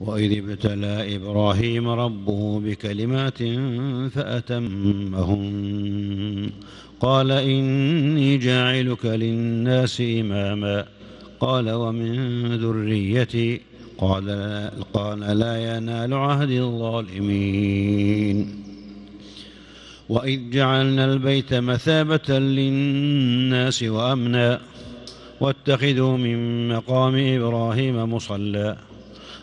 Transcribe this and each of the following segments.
وإذ ابتلى إبراهيم ربه بكلمات فأتمهن قال إني جاعلك للناس إماما. قال ومن ذريتي. قال قال لا ينال عهد الظالمين. وإذ جعلنا البيت مثابة للناس وأمنا. واتخذوا من مقام إبراهيم مصلى.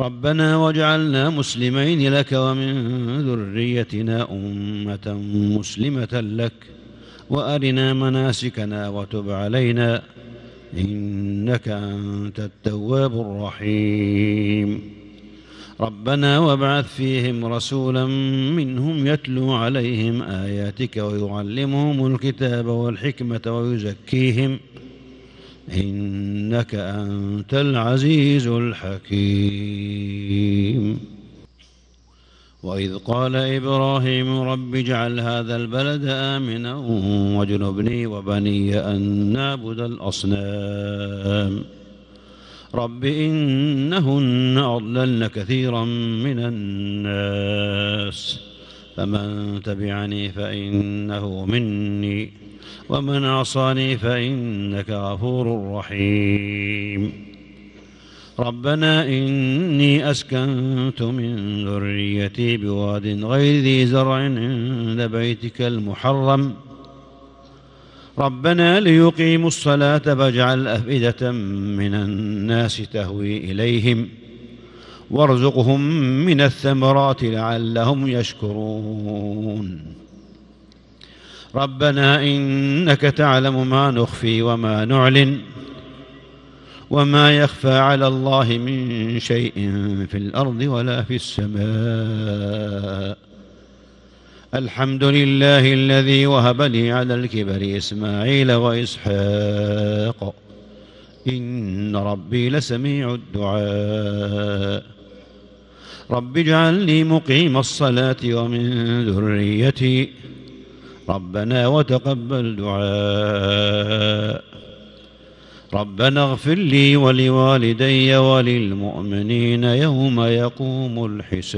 ربنا واجعلنا مسلمين لك ومن ذريتنا أمة مسلمة لك وأرنا مناسكنا وتب علينا إنك أنت التواب الرحيم. ربنا وابعث فيهم رسولا منهم يتلو عليهم آياتك ويعلمهم الكتاب والحكمة ويزكيهم إنك أنت العزيز الحكيم. وإذ قال إبراهيم رب اجعل هذا البلد آمنا واجنبني وبني أن نعبد الأصنام. رب إنهن أضللن كثيرا من الناس. فمن تبعني فإنه مني. ومن عصاني فإنك غفور رحيم. ربنا إني أسكنت من ذريتي بواد غير ذي زرع عند بيتك المحرم. ربنا ليقيموا الصلاة فاجعل أفئدة من الناس تهوي إليهم وارزقهم من الثمرات لعلهم يشكرون. ربنا إنك تعلم ما نخفي وما نعلن وما يخفى على الله من شيء في الأرض ولا في السماء. الحمد لله الذي وهب لي على الكبر إسماعيل وإسحاق. إن ربي لسميع الدعاء. رب اجعلني مقيم الصلاة ومن ذريتي ربنا وتقبل دعاء. ربنا اغفر لي ولوالدي وللمؤمنين يوم يقوم الحساب.